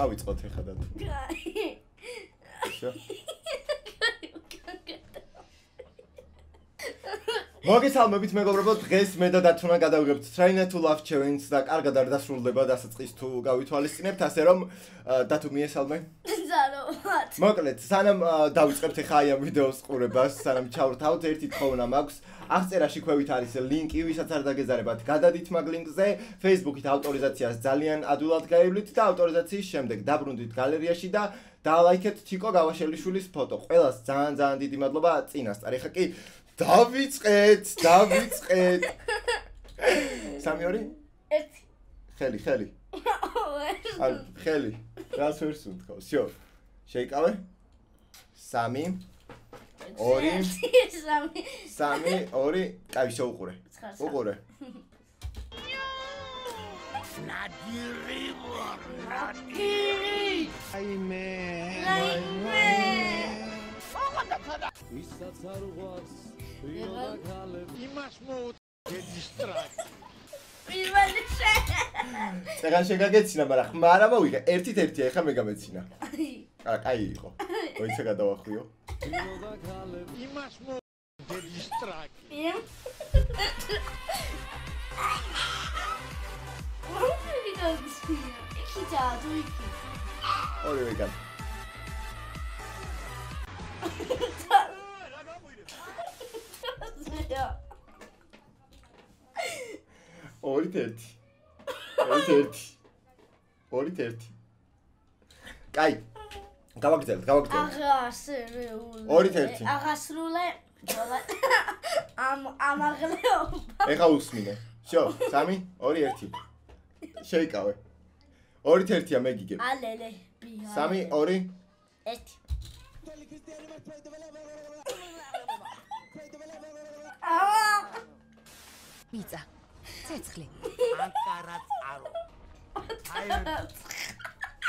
დავიწყოთ ეხლა და თუ. მოგესალმებით მეგობრებო, დღეს მე და დათუნა გადავიღებთ Train to Love Challenge და კარგად არ დასრულდება დასაწყის თუ გავითვალისწინებთ, ასე რომ დათუ მიესალმე. ზაროათ. მოკლედ, სანამ დავიწყებთ ახლა აი ამ ვიდეოს ყურებას, სანამ ჩავრთავთ, ერთი თხოვნა მაქვს. აღწერაში ქვევით არის ლინკი, ვისაც არ დაგეზარებათ, გადადით მაგ ლინკზე, Facebook-ით ავტორიზაციას ძალიან ადვილად გაივლით და ავტორიზაციის შემდეგ დაბრუნდით გალერეაში და დალაიქეთ თიკო გავაშელიშვილის ფოტო. ყველას ძალიან ძალიან დიდი მადლობა წინასწარ. ეხა კი დავიწყეთ, დავიწყეთ. სამი ორი? ერთი. ხელი, ხელი. ხელი. რას ვერ სუნთქავს? შო. შეიკავე? 3 2 სამი 3 2 კაი შეუყურე. უყურე. გირი აიმე რაიმე ვისაც არ უყვარს ვიღა- ქალები იმას მოუწედის პირველი შე წეგან შეგაგეცინა, მაგრამ ხმარა მოვიგე. ერთით ერთია, ეხა მე გამეცინა. არა, კაი იყო. მოიცა გადავახვიო. იმას მოუწედის ტრაკი პია იქი ჯადუ იქი ორივე გან. ორით ერთი. ორით ერთი. ორით ერთი. კაი. გავაგრძელებთ, გავაგრძელებთ. აღასრული ორით ერთი. აღასრულე ამ ამაღლეობა ეხა უსმინე. შო, 3 2 1. შეიკავე. ორით ერთია მე გიგებ. ალელე ბია 3 2 1 აა მიწა ცეცხლი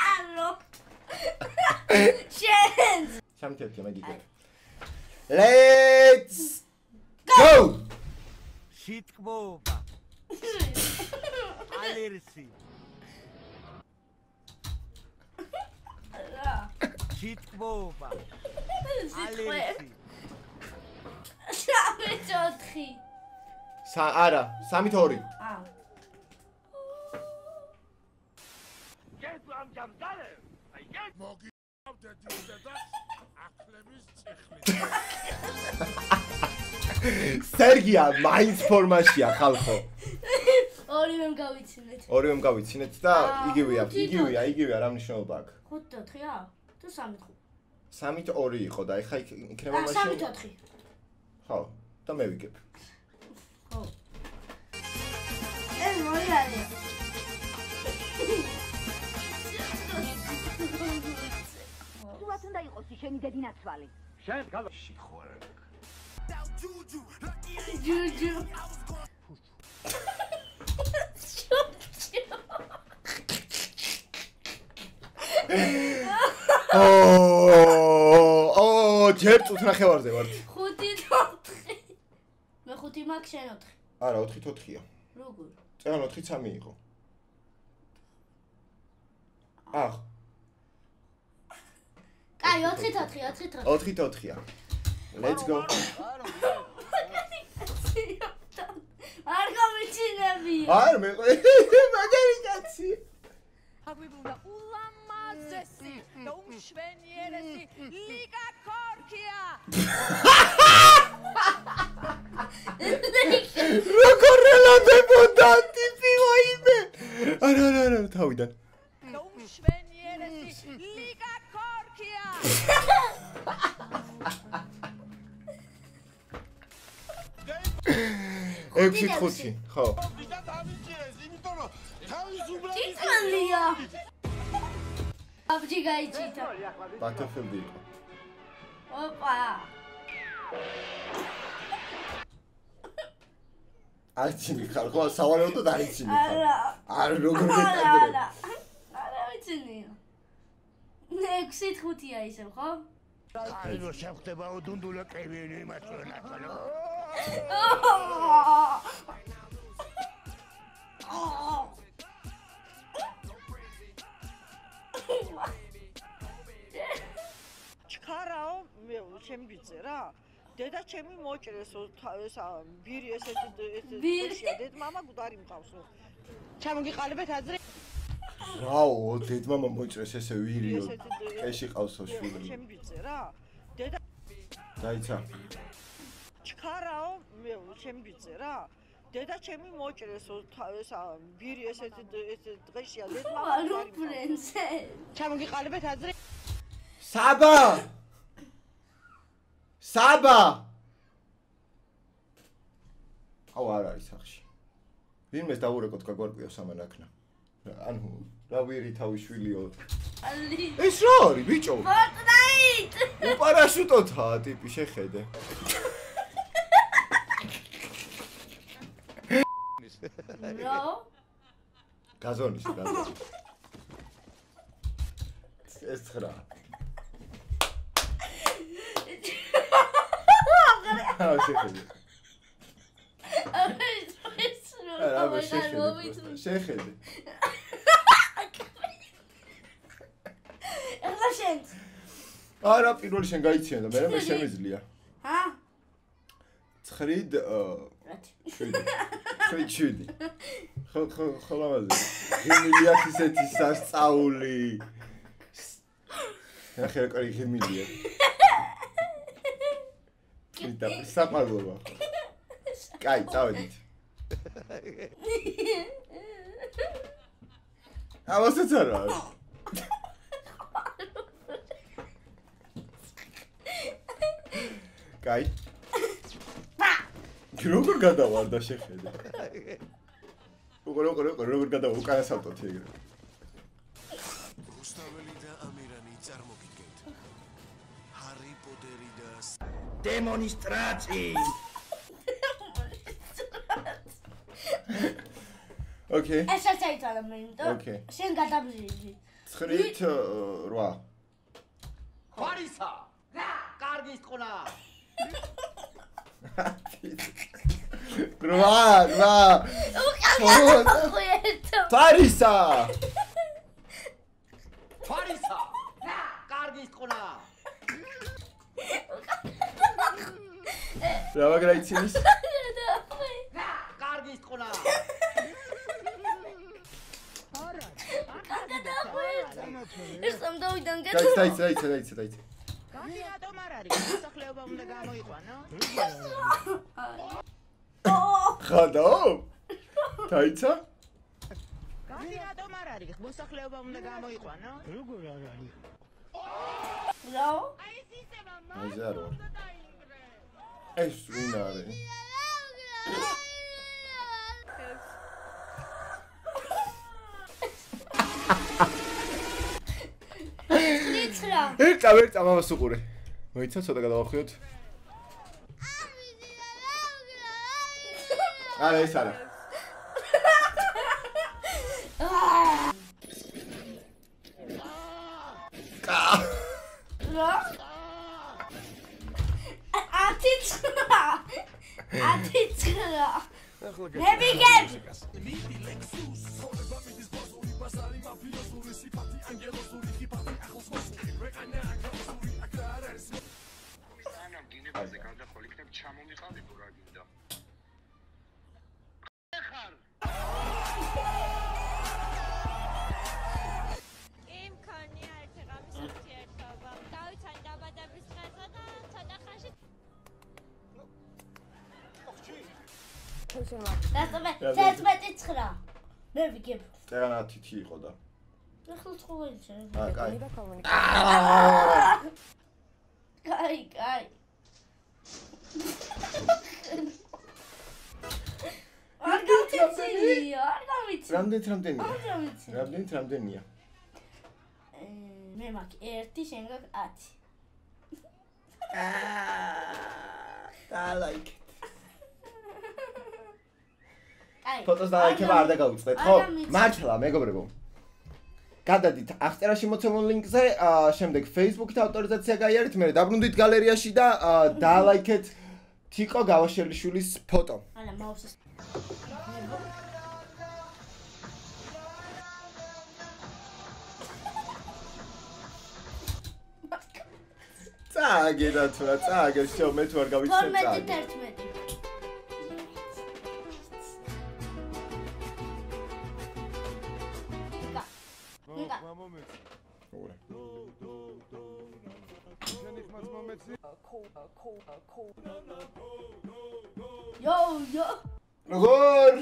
ალო შენ სამით ერთია მე გიგებ. Let's go! სიტკბობა ალერსი. სიტკბობა ალერსი. სამი წოთხი სა არა, 3-ით 2. აა გეტ ამ ჯამდალე აი გეტ მოგიავდეთ და ახლების ციხლი სერგია მაინც ფორმაშია ხალხო. ორივემ გავიცინეთ ორივემ გავიცინეთ და იგივეა, იგივეა, იგივეა, რა მნიშვნელობა აქვს? 5 4-ია თუ 3 5 3-ით 2 იყო და ეხა იქ- იქნება აა 3 მაშინ 4 ხო, და მე ვიგებ. ხო. ეს მოიარე უნდა იყოს შენი დედინაცვალი შენ გავა ჯუჯუ. ო, ო, ჯერ წუთ ნახევარზე ვარ. 5 4 მე 5 მაგ შენ 4 არა, 4-ით 4-ია. როგორ? წეგან 4-ით 3 იყო. აх, კაი 4 4 4 4 4-ით 4-ია. Let's go. არ გამიჩინები არ მე მაგარი კაცი. აგვიბრუნდა ულამაზესი და უმშვენიერესი ლიგა ქორქია როგორ რელადებოდა ტიპი ვაიმე. არა, არა, არა, თავიდან. და უმშვენიერესი ლიგა ექვსით 5. ხო. ტიტანია აბჯი გაიჩიტა Battlefield იყო. ოპა არჩინი ხარ, ხო, სავალეოდოდ არჩინი ხარ. არა არ როგორ არა 6-ით 5-ია ისევ, ხო? აიო, შევხვდებაო დუნდულა კევინი მაწონათალო. ჩქარაო, მე ჩემ ბიძე რა. დედა ჩემი მოჭრეს ეს ბირი ესეთი ესეთი დედ мама გუდარი მყავს. ჩამოგიყალიბეთ აძრე რაო დედმამა მოჭრეს ესე ვირიო. ეში ყავსო შვილი. ჩემი ბიძე რა. დედა დაიცა. ჩქარაო მე ჩემი ბიძე რა. დედა ჩემი მოჭრეს ესა ბირი ესეთი ესეთი დღეშია დედმამა პრინცე ჩამოგიყალიბეთ აზრი საბა! საბა! აუ არ არის სახში. ვინმეს დაურეკოთ გაგვარკვიო სამანაქნა ანუ რა ვირი თავი შვილიო ეს რა არის ბიჭო ფორტნაიტ უპარაშუტოთაა ტიპი შეხედე რო გაზონის გაზონის ეს ცხრა აა შეხედე რა შეხედე შეხედე შენ არა პირველი შენ გაიციან და მე მე შემიძლია. რათი შვიდი. შვიდი შვიდი. ხო ხო ხო ლამაზი. ღიმილია ისეთი სასწაული. ახლა კარი ღიმილია. და საყალობა კაი წავედით. ამასაც არა არის კაი. როგორ გადავარდა შეხედე? უყურე უყურე უყურე როგორ გადავა უკანა სავტოთი ეგრე. რუსთაველი და ამირანი წარმოგიდგენთ. ჰარი პოტერი და დემონისტრაცი ოკეი ეს არ წაიწალა მე იმიტომ ოკეი. შენ გადაბზიდი 9-ით 8 ფარისა კარგი წყონა რვა რვა ფარისა ფარისა კარგი წყონა რა მაგრაიცინის კარგი წყონა ეს სამდაიდან დაიცა გეტყვი დაიცა დაიცა დაიცა დაიცა განი რატომ არ არის მოსახლეობა უნდა გამოიყვანო ხადო? დაიცა? განი რატომ არ არის მოსახლეობა უნდა გამოიყვანო როგორ არ არის? რა აი ზარო ეს ვინ არის? ნიცრა ერტა ერტა მამას უყურე მოიცა ცოტა გადავახიოთ არა ეს არა რა ათი ცხრა ათი ცხრა მე მიგებ ანამ დინებაზე გადახვალ იქნებ ჩამომიყალიბო რა გინდა. კი მქონია ერთი ღამის ურთიერთობა. გავიცან დაბადების დღესა და ცოტა ხანში რატომ 16 ცხრა. მე ვიგებ. წერან 10 იყო და ახლა ცხოველი შენ. აა კაი. კაი კაი გავიცი არ გავიცი რამდენით რამდენია? არ გავიცი რამდენით რამდენია? მე მაქვს 1 შენ გაქვს 10 და ლაიქ კაი ფოტოს დალაიქება არ დაგავიწყდეთ ხო მართლა მეგობრებო. გადადით აღწერაში მოცემულ ლინკზე აა, შემდეგ Facebook-ით ავტორიზაცია გაიარეთ მე დაბრუნდით გალერეაში და აა, დალაიქეთ თიკო გავაშელიშვილის ფოტო. ალა მაუსის წააგე და თუ რა წააგე всё მე თუ არ გავიცნე 12 წააგე 11 ნიკა ნიკა ურე. იო იო როგორ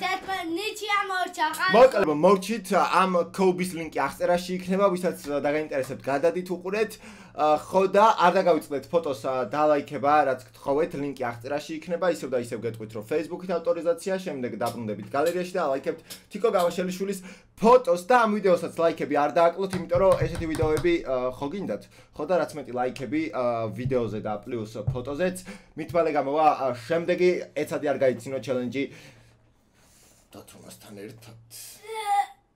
თეთრ ნიჩი ამორჩა ხარ მოკლედ მოვჩით ამ კობის ლინკი აღწერაში იქნება ვისაც დაგაინტერესებთ გადადით უყურეთ ა, ხო და არ დაგავიწყდეთ ფოტოს დალაიქება რაც გთხოვეთ ლინკი აღწერაში იქნება ისევ და ისევ გეტყვით რომ Facebook-ით ავტორიზაცია შემდეგ დაბრუნდებით გალერეაში და ლაიქებთ თიკო გავაშელიშვილის ფოტოს და ამ ვიდეოსაც ლაიქები არ დააკლოთ იმიტომ რომ ესეთი ვიდეოები ხო გინდათ? ხო და რაც მეტი ლაიქები ვიდეოზე და პლუს ფოტოზეც მით მალე გამოვა შემდეგი ეცადი არ გაიცინო ჩელენჯი დათუნასთან ერთად